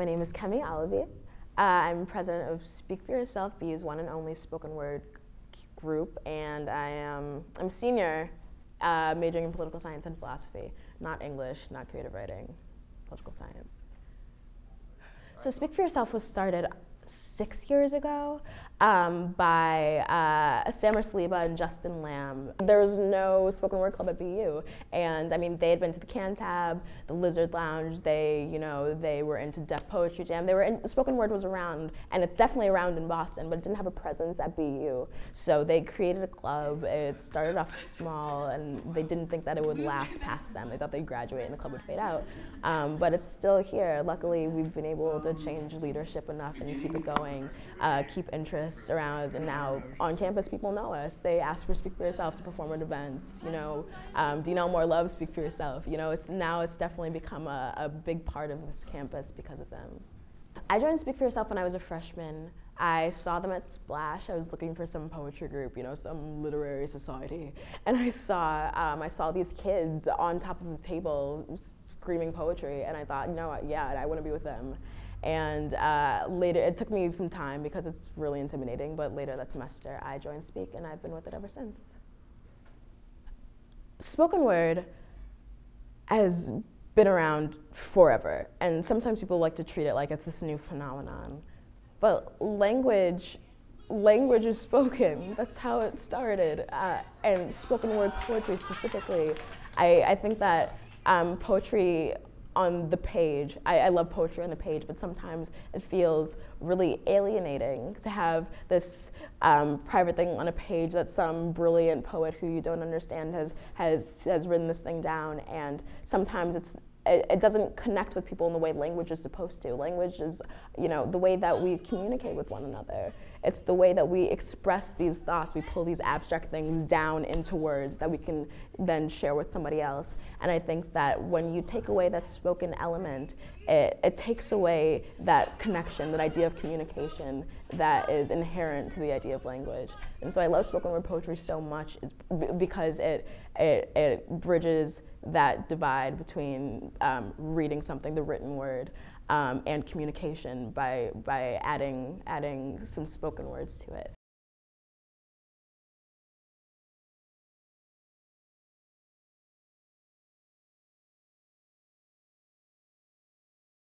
My name is Kemi Alabi. Uh, I'm president of Speak for Yourself, BU's one and only spoken word group, and I am I'm senior, uh, majoring in political science and philosophy, not English, not creative writing, political science. So Speak for Yourself was started six years ago um, by uh, Saliba and Justin Lamb. There was no spoken word club at BU, and I mean they had been to the Cantab, the Lizard Lounge. They, you know, they were into Def Poetry Jam. They were in, spoken word was around, and it's definitely around in Boston, but it didn't have a presence at BU. So they created a club. It started off small, and they didn't think that it would last past them. They thought they'd graduate and the club would fade out, um, but it's still here. Luckily, we've been able to change leadership enough and keep it going, uh, keep interest around, and now on campus people know us. They ask for Speak for Yourself to perform at events. You know, um, do you know more love? Speak for Yourself. You know, it's now it's definitely become a, a big part of this campus because of them. I joined Speak for Yourself when I was a freshman. I saw them at Splash. I was looking for some poetry group, you know, some literary society, and I saw um, I saw these kids on top of the table screaming poetry, and I thought, you know what, yeah, I want to be with them. And uh, later, it took me some time because it's really intimidating, but later that semester I joined Speak and I've been with it ever since. Spoken word has been around forever, and sometimes people like to treat it like it's this new phenomenon. But language, language is spoken. That's how it started. Uh, and spoken word poetry specifically, I, I think that um, poetry on the page. I, I, love poetry on the page, but sometimes it feels really alienating to have this um, private thing on a page that some brilliant poet who you don't understand has, has, has written this thing down. And sometimes it's, it, it doesn't connect with people in the way language is supposed to. Language is, you know, the way that we communicate with one another. It's the way that we express these thoughts. We pull these abstract things down into words that we can then share with somebody else. And I think that when you take away that spoken element, it, it takes away that connection, that idea of communication that is inherent to the idea of language. And so I love spoken word poetry so much because it, it, it bridges that divide between um, reading something, the written word, um, and communication by, by adding, adding some spoken words to it.